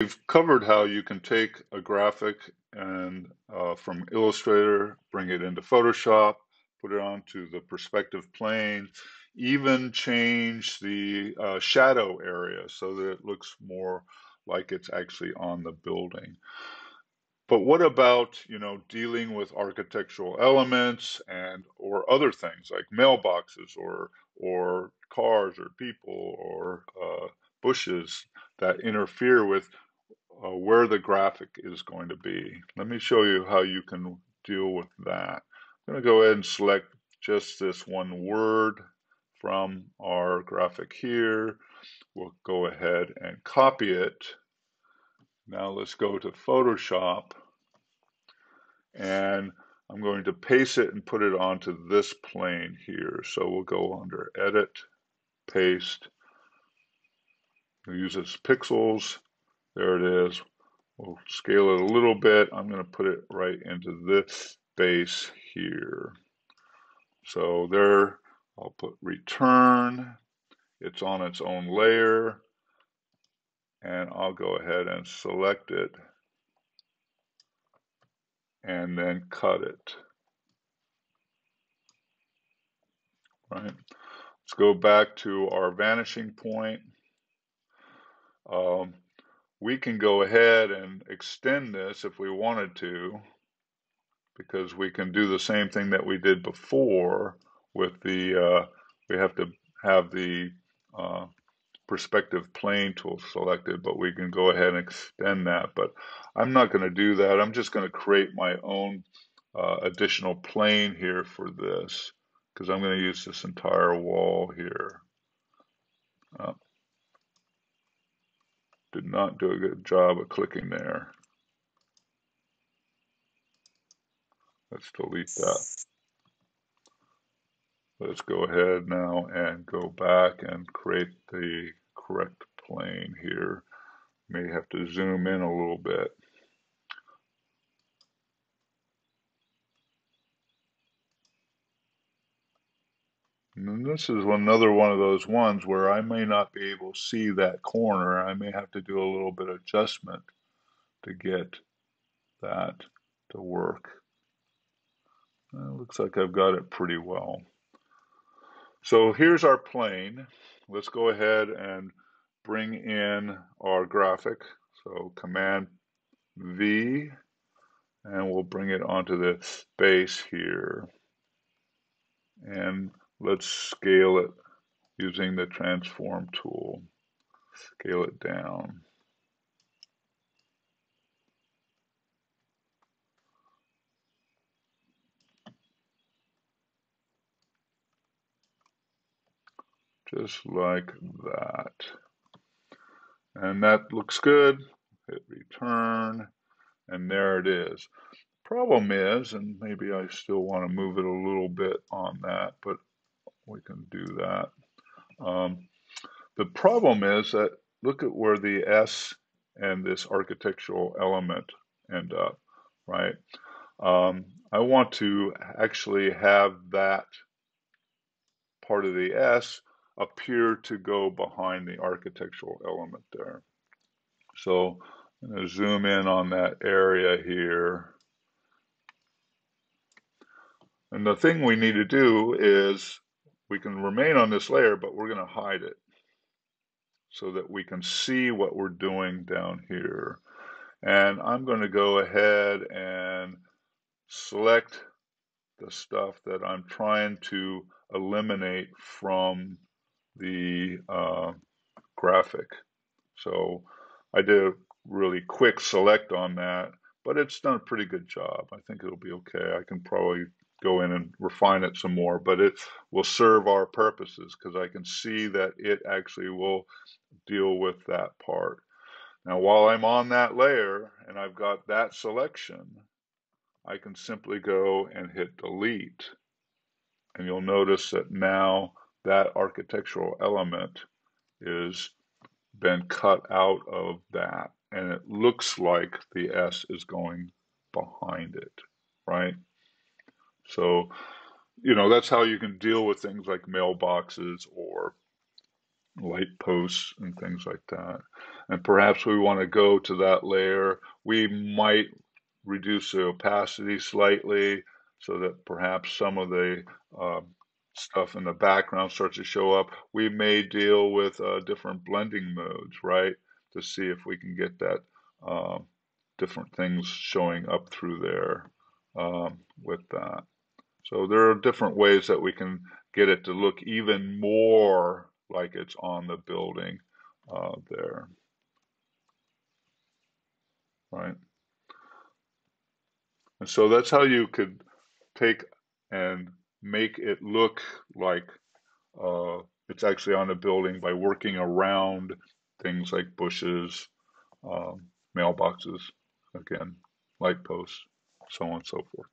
we've covered how you can take a graphic and uh, from Illustrator, bring it into Photoshop, put it onto the perspective plane, even change the uh, shadow area so that it looks more like it's actually on the building. But what about, you know, dealing with architectural elements and or other things like mailboxes or or cars or people or uh, bushes that interfere with uh, where the graphic is going to be. Let me show you how you can deal with that. I'm going to go ahead and select just this one word from our graphic here. We'll go ahead and copy it. Now let's go to Photoshop and I'm going to paste it and put it onto this plane here. So we'll go under Edit, Paste. We'll use this pixels. There it is. We'll scale it a little bit. I'm going to put it right into this base here. So there, I'll put return. It's on its own layer. And I'll go ahead and select it and then cut it. Right. Let's go back to our vanishing point. Um, we can go ahead and extend this if we wanted to because we can do the same thing that we did before with the uh, we have to have the uh, perspective plane tool selected but we can go ahead and extend that. But I'm not going to do that. I'm just going to create my own uh, additional plane here for this because I'm going to use this entire wall here uh, did not do a good job of clicking there. Let's delete that. Let's go ahead now and go back and create the correct plane here. May have to zoom in a little bit. And this is another one of those ones where I may not be able to see that corner. I may have to do a little bit of adjustment to get that to work. It looks like I've got it pretty well. So here's our plane. Let's go ahead and bring in our graphic. So Command V, and we'll bring it onto the base here. And Let's scale it using the transform tool. Scale it down. Just like that. And that looks good. Hit return, and there it is. Problem is, and maybe I still want to move it a little bit on that, but we can do that. Um, the problem is that look at where the S and this architectural element end up, right? Um, I want to actually have that part of the S appear to go behind the architectural element there. So I'm going to zoom in on that area here. And the thing we need to do is we can remain on this layer, but we're going to hide it so that we can see what we're doing down here. And I'm going to go ahead and select the stuff that I'm trying to eliminate from the uh, graphic. So I did a really quick select on that, but it's done a pretty good job. I think it'll be okay. I can probably go in and refine it some more, but it will serve our purposes because I can see that it actually will deal with that part. Now, while I'm on that layer and I've got that selection, I can simply go and hit delete. And you'll notice that now that architectural element is been cut out of that. And it looks like the S is going behind it, right? So, you know, that's how you can deal with things like mailboxes or light posts and things like that. and perhaps we want to go to that layer. We might reduce the opacity slightly so that perhaps some of the uh, stuff in the background starts to show up. We may deal with uh, different blending modes, right, to see if we can get that uh, different things showing up through there um. So there are different ways that we can get it to look even more like it's on the building uh, there. Right. And so that's how you could take and make it look like uh, it's actually on a building by working around things like bushes, um, mailboxes, again, light posts, so on and so forth.